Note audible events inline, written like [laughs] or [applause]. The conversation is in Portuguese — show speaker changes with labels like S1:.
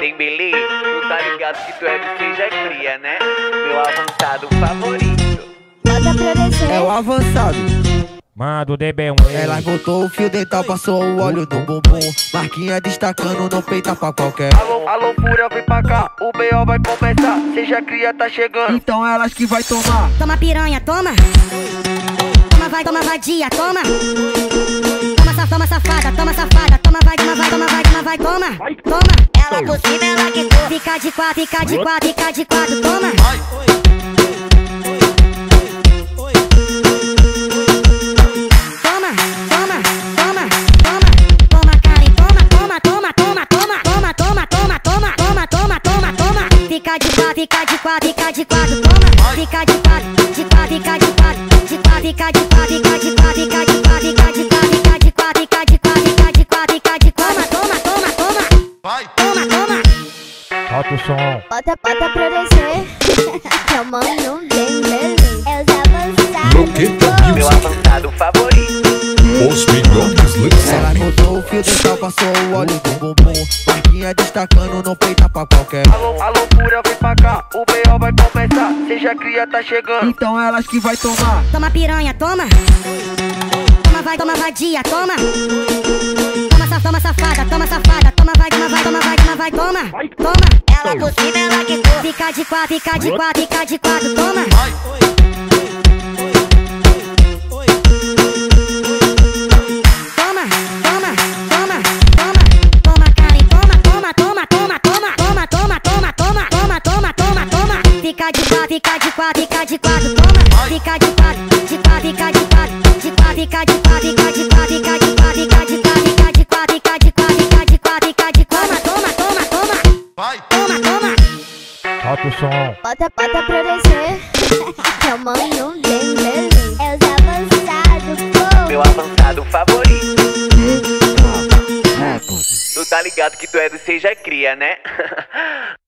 S1: Tem beleza? Tu tá ligado que tu é do seja cria, né? Meu avançado favorito.
S2: Bota pra descer.
S3: É o avançado.
S4: Manda o DB1
S3: Ela botou o fio dental, passou o óleo no bumbum. Marquinha destacando, não peita pra qualquer.
S5: Alô, alô, fúria, vem pra cá, o B.O. vai começar, seja cria, tá chegando.
S3: Então elas que vai tomar.
S2: Toma piranha, toma. Toma vai, toma vadia, toma. Toma, toma safada, toma safada, Ela por cima, ela que for. Fica de quatro, fica de quatro, fica de quatro, toma. Toma, toma, toma, toma, toma, Karen, toma, toma, toma, toma, toma, toma, toma, toma, toma, toma, toma, toma, toma. Fica de quatro, fica de quatro, fica de quatro, toma. Fica de quatro, de quatro, fica de quatro, de quatro, fica de quatro, fica de quatro, fica de quatro, fica de quatro,
S4: Solta o som.
S6: Bota, bota pra descer. [laughs] que a mãe não vem, beleza. É os avançados.
S7: Loqueta
S1: Meu avançado favorito.
S7: os melhores
S3: Ela
S7: lançamentos.
S3: botou o fio dental, passou o óleo no bumbum. Marquinha destacando, não peita pra qualquer.
S5: Alô, alô, fúria, vem pra cá, o B.O. vai começar, seja cria, tá chegando.
S3: Então elas que vai tomar.
S2: Toma piranha, toma. Toma vai, toma vadia, toma. Toma, toma safada, toma safada, toma vai, toma vai, toma vai, toma vai, toma. Toma. Ela por cima, ela quicou. Fica de quatro, fica de quatro, fica de quatro, toma. Fica de quatro, fica de quatro, fica de quatro, toma. Fica de quatro, de quatro, fica de quatro, de quatro, fica de quatro, fica de quatro. Toma.
S4: Solta o som.
S6: Bota, bota pra descer. vem, [laughs] beleza. É os avançados. pô.
S1: Meu avançado favorito.
S3: Pô.
S1: Tu tá ligado que tu é do seja cria, né? [laughs]